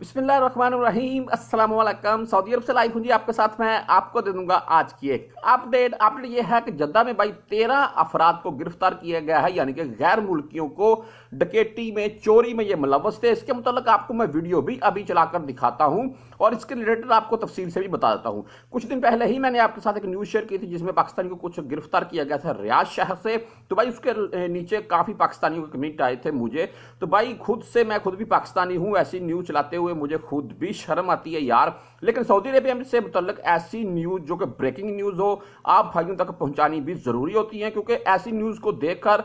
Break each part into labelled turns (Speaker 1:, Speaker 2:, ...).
Speaker 1: بسم اللہ الرحمن الرحیم، السلام علیکم۔ سعودی عرب سے لائف ہوں جی آپ کے ساتھ میں، آپ کو دے دوں گا آج کی ایک اپڈیٹ اپڈیٹ یہ ہے کہ جدہ میں بھائی تیرہ افراد کو گرفتار کیا گیا ہے یعنی کہ غیر ملکیوں کو ڈکیٹی میں، چوری میں یہ ملوث تھے۔ اس کے متعلق آپ کو میں ویڈیو بھی ابھی چلا کر دکھاتا ہوں اور اس کے ریلیٹڈ آپ کو تفصیل سے بھی بتا دیتا ہوں۔ کچھ دن پہلے ہی میں نے آپ کے ساتھ ایک نیوز شیئر کی تھی، جس میں پاکستانی کو کچھ گرفتار کیا گیا تھا ریاض شہر سے۔ تو بھائی اس کے نیچے کافی پاکستانیوں کے کمیٹ آئے تھے مجھے۔ تو بھائی خود سے میں خود بھی پاکستانی ہوں، ایسی نیوز چلاتے ہوئے ہوئے، مجھے خود بھی شرم آتی ہے یار۔ لیکن سعودی عربیہ سے متعلق ایسی نیوز جو کہ بریکنگ نیوز ہو، آپ بھائیوں تک پہنچانی بھی ضروری ہوتی ہیں، کیونکہ ایسی نیوز کو دیکھ کر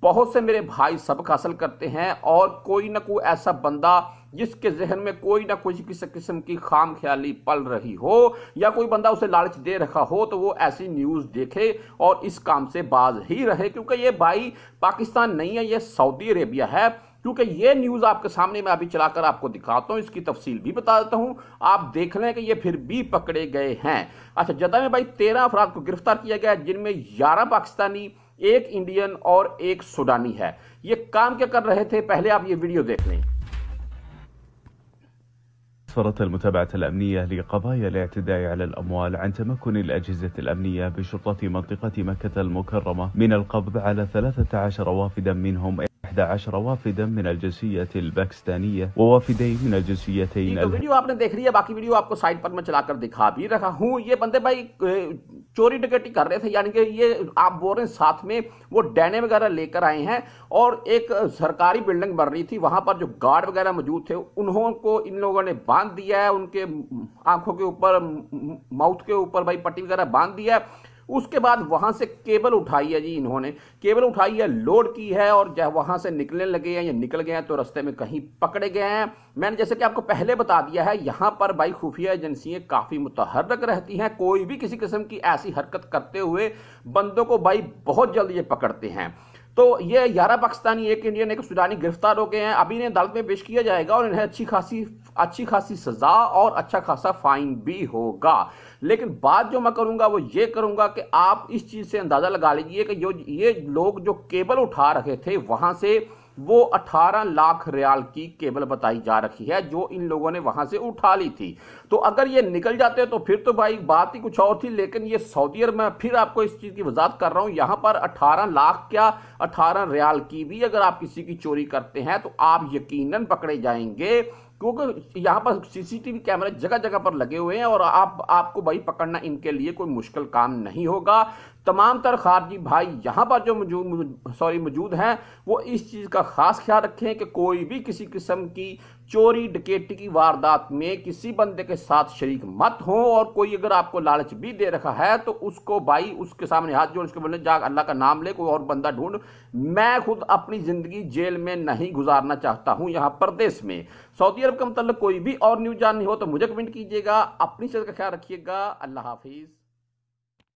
Speaker 1: بہت سے میرے بھائی سبق حاصل کرتے ہیں اور کوئی نہ کوئی ایسا بندہ جس کے ذہن میں کوئی نہ کوئی کسی قسم کی خام خیالی پل رہی ہو یا کوئی بندہ اسے لالچ دے رکھا ہو، تو وہ ایسی نیوز دیکھے اور اس کام سے باز ہی رہے۔ کیونکہ یہ بھائی پاکستان نہیں ہے، یہ سعودی عربیہ ہے۔ کیونکہ یہ نیوز آپ کے سامنے میں ابھی چلا کر آپ کو دکھاتا ہوں، اس کی تفصیل بھی بتا دیتا ہوں۔ آپ دیکھ لیں کہ یہ پھر بھی پکڑے گئے ہیں۔ اچھا جدہ میں بھائی تیرہ افراد کو گرفتار کیا گیا، جن میں گیارہ پاکستانی، ایک انڈین اور ایک سوڈانی ہے۔ یہ کام کیا کر رہے تھے؟ پہلے آپ یہ ویڈیو دیکھ لیں۔
Speaker 2: أسفرت المتابعة الأمنية لقضايا الاعتداء على الأموال عن تمكن الأجهزة الأمنية بشرطة منطقة مكة المكرمة من القبض على 13 وافدا منهم. 11 وافدا من الجنسية الباكستانية ووافدين من الجنسيتين
Speaker 1: یہ تو ویڈیو آپ نے دیکھ رہی ہے باقی ویڈیو آپ کو سائٹ پر میں چلا کر دکھا بھی رہا ہوں۔ یہ بندے بھائی چوری ڈکیٹی کر رہے تھے یعنی کہ یہ آپ بول رہے ہیں ساتھ میں وہ ڈینے وغیرہ لے کر آئے ہیں اور ایک سرکاری بلڈنگ بن رہی تھی وہاں پر جو گارڈ وغیرہ موجود تھے انہوں کو ان لوگوں نے باندھ دیا ہے ان کے آنکھوں کے اوپر ماؤتھ کے اوپر بھائی پٹی وغیرہ باندھ دیا ہے۔ اس کے بعد وہاں سے کیبل اٹھائی ہے جی انہوں نے۔ کیبل اٹھائی ہے، لوڈ کی ہے اور جہاں وہاں سے نکلنے لگے ہیں یا نکل گئے ہیں تو رستے میں کہیں پکڑے گئے ہیں۔ میں نے جیسے کہ آپ کو پہلے بتا دیا ہے، یہاں پر بھائی خفیہ ایجنسیاں کافی متحرک رہتی ہیں۔ کوئی بھی کسی قسم کی ایسی حرکت کرتے ہوئے بندوں کو بھائی بہت جلد یہ پکڑتے ہیں۔ تو یہ گیارہ پاکستانی، ایک انڈین، ایک سودانی گرفتار ہو گئے ہیں۔ ابھی انہیں عدالت میں پیش کیا جائے گا اور انہیں اچھی خاصی اچھی خاصی سزا اور اچھا خاصا فائن بھی ہوگا۔ لیکن بات جو میں کروں گا، وہ یہ کروں گا کہ آپ اس چیز سے اندازہ لگا لیجیے کہ یہ لوگ جو کیبل اٹھا رکھے تھے، وہاں سے وہ اٹھارہ لاکھ ریال کی کیبل بتائی جا رکھی ہے جو ان لوگوں نے وہاں سے اٹھا لی تھی۔ تو اگر یہ نکل جاتے تو پھر تو بھائی بات ہی کچھ اور تھی، لیکن یہ سعودی عرب میں پھر آپ کو اس چیز کی وضاحت کر رہا ہوں۔ یہاں پر اٹھارہ لاکھ کیا اٹھارہ ریال کی بھی اگر آپ کسی کی چوری کرتے ہیں تو آپ یقیناً پکڑے جائیں گے۔ کیونکہ یہاں پر سی سی ٹی وی کیمرے جگہ جگہ پر لگے ہوئے ہیں اور آپ آپ کو بھائی پکڑنا ان کے لیے کوئی مشکل کام نہیں ہوگا۔ تمام تر خارجی بھائی یہاں پر جو سوری، موجود ہیں، وہ اس چیز کا خاص خیال رکھیں کہ کوئی بھی کسی قسم کی چوری ڈکیٹی کی واردات میں کسی بندے کے ساتھ شریک مت ہوں اور کوئی اگر آپ کو لالچ بھی دے رکھا ہے تو اس کو بھائی اس کے سامنے ہاتھ جوڑ اس کے بولے جا اللہ کا نام لے، کوئی اور بندہ ڈھونڈ۔ میں خود اپنی زندگی جیل میں نہیں گزارنا چاہتا ہوں، یہاں پردیس میں۔ سعودی عرب کا متعلق کوئی بھی اور نیوز جاننی ہو تو مجھے کمنٹ کیجیے گا۔ اپنی صحت کا خیال رکھیے گا۔ اللہ حافظ۔